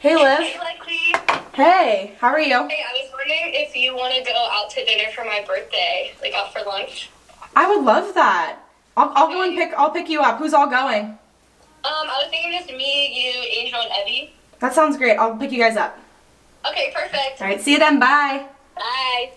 Hey, Liv. Hey, how are you? Hey, I was wondering if you want to go out to dinner for my birthday, like out for lunch. I would love that. I'll, I'll go and pick. I'll pick you up. Who's all going? Um, I was thinking just me, you, Angel, and Evie. That sounds great. I'll pick you guys up. Okay, perfect. All right. See you then. Bye. Bye.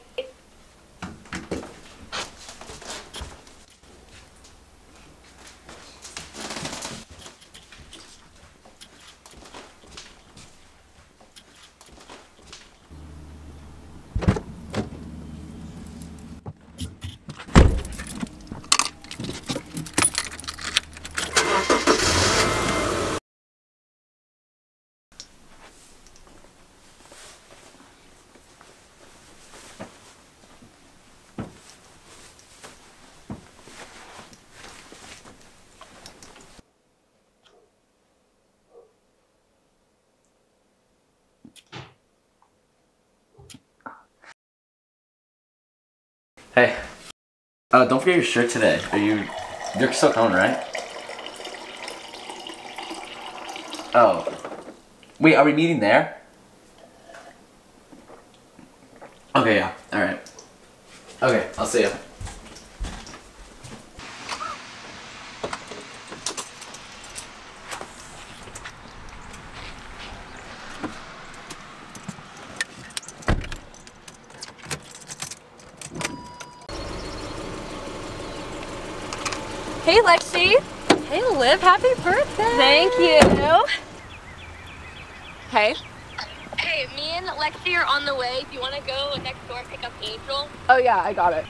Hey. Uh, don't forget your shirt today. Are you... You're still coming, right? Oh. Wait, are we meeting there? Okay, yeah. Alright. Okay, I'll see you. Hey, Lexi. Hey, Liv. Happy birthday. Thank you. Hey. Hey, me and Lexi are on the way. Do you want to go next door and pick up Angel. Oh, yeah, I got it.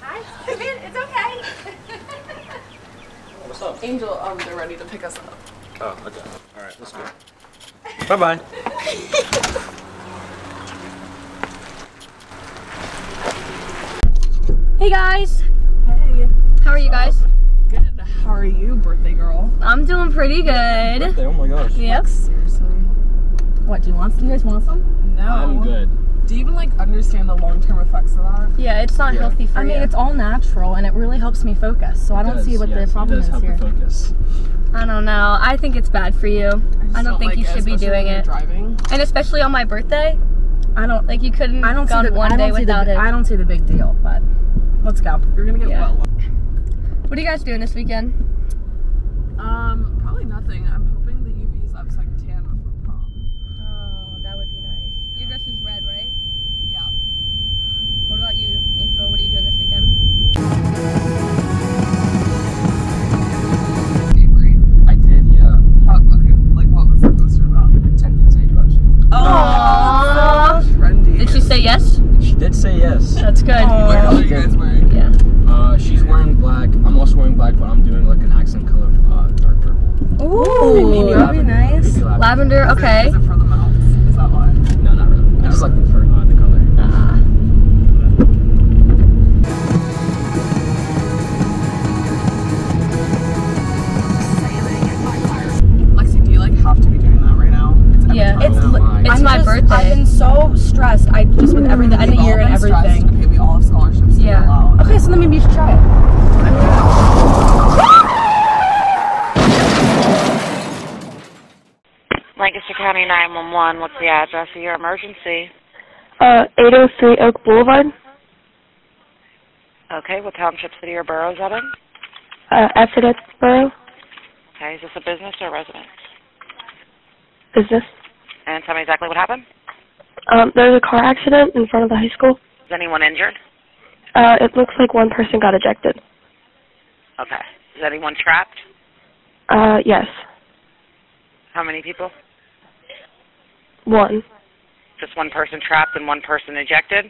Hi. it's okay. What's up? Angel, um, they're ready to pick us up. Oh, okay. Alright, let's go. Bye-bye. Hey guys, Hey. how are you guys? Uh, good. How are you, birthday girl? I'm doing pretty good. Oh my gosh. Yep. Seriously. What do you want? Do you guys want some? No. I'm good. Do you even like understand the long-term effects of that? Yeah, it's not Yeah. healthy for I mean, you. it's all natural and it really helps me focus. So I don't see what the problem is here. focus. I don't know. I think it's bad for you. just I don't think like you it, should be doing when it. Driving. And especially on my birthday, I don't. like you couldn't I don't see gone the. one I don't see without the, it. I don't see the big deal, but let's go. You're gonna get Yeah. wet. What are you guys doing this weekend? Um, Ooh, that'd be lavender. nice. Lavender. Lavender, okay. Is it for the mouths? Is that why? No, not really. I just like the, fur, uh, the color. Ah. Lexi, do you like have to be doing that right now? It's Yeah. It's now. It's I'm my just- birthday. I've been so stressed. I just with every the end of We've the all year and been stressed. everything. Okay, we all have scholarships Yeah. Okay, so then maybe you should try it. Lancaster County 911, what's the address of your emergency? Uh, 803 Oak Boulevard, Okay, what township, city, or borough is that in? uh, Borough. Okay, is this a business or a residence? Is this? And tell me exactly what happened. Um, there was a car accident in front of the high school. Is anyone injured? Uh, it looks like one person got ejected. Okay. Is anyone trapped? Uh, yes. How many people? One, Just one person trapped and one person ejected?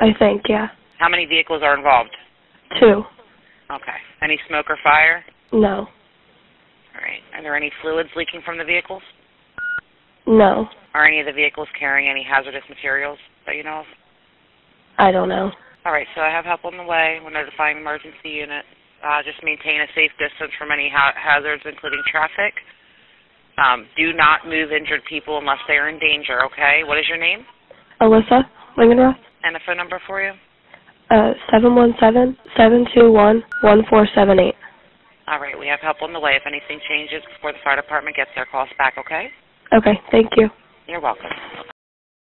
I think, yeah. How many vehicles are involved? Two. Okay. Any smoke or fire? No. All right. Are there any fluids leaking from the vehicles? No. Are any of the vehicles carrying any hazardous materials that you know of? I don't know. All right, so I have help on the way. We're notifying emergency unit. Uh, just maintain a safe distance from any ha- hazards, including traffic. Um, do not move injured people unless they are in danger, okay? What is your name Alyssa Lingenroth, and a phone number for you? uh, 717-721-1478. All right, we have help on the way. If anything changes before the fire department gets there, call us back, okay? Okay, thank you. You're welcome.